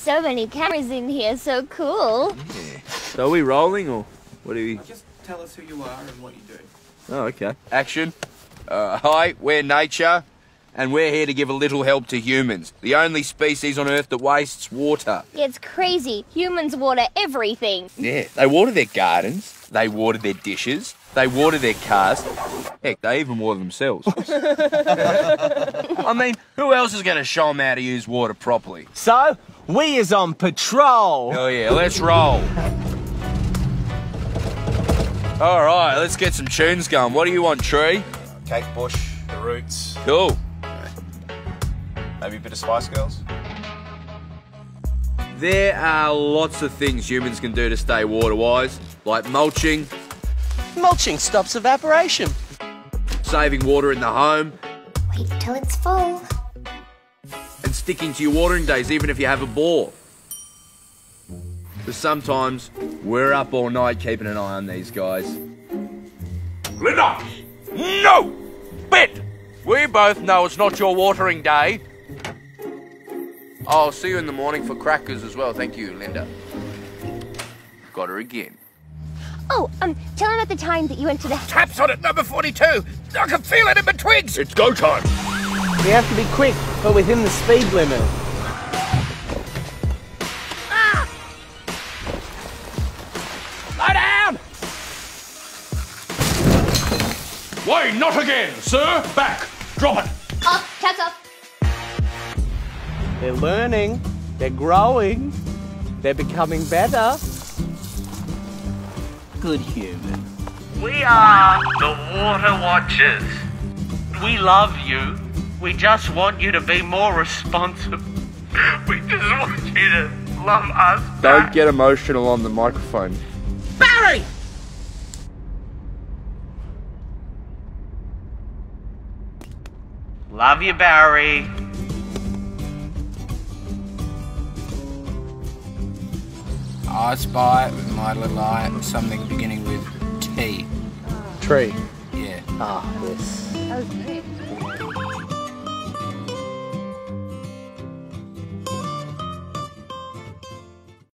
So many cameras in here, so cool. So are we rolling or what are we? Just tell us who you are and what you do. Oh, okay. Action. Uh, hi, we're nature, and we're here to give a little help to humans, the only species on Earth that wastes water. It's crazy. Humans water everything. Yeah, they water their gardens, they water their dishes, they water their cars. Heck, they even water themselves. I mean, who else is going to show them how to use water properly? So, we is on patrol. Oh yeah, let's roll. All right, let's get some tunes going. What do you want, Tree? Kate Bush, The Roots, Cool. maybe a bit of Spice Girls. There are lots of things humans can do to stay water wise, like mulching, Mulching stops evaporation. saving water in the home, Wait till it's full. and sticking to your watering days even if you have a bore. Because sometimes we're up all night keeping an eye on these guys. Linda! No! Bet! We both know it's not your watering day. I'll see you in the morning for crackers as well. Thank you, Linda. Got her again. Oh, um, tell him at the time that you went to the. Taps on at number 42. I can feel it in my twigs. It's go time. We have to be quick, but within the speed limit. Lie down! Why not again, sir? Back! Drop it! Up, cats up. They're learning, they're growing, they're becoming better. Good human. We are the Water Watchers. We love you. We just want you to be more responsible. We just want you to love us. Don't get emotional on the microphone. Barry! Love you, Barry. I spy with my little eye something beginning with T. Tree. Yeah. Ah, yes. That was good.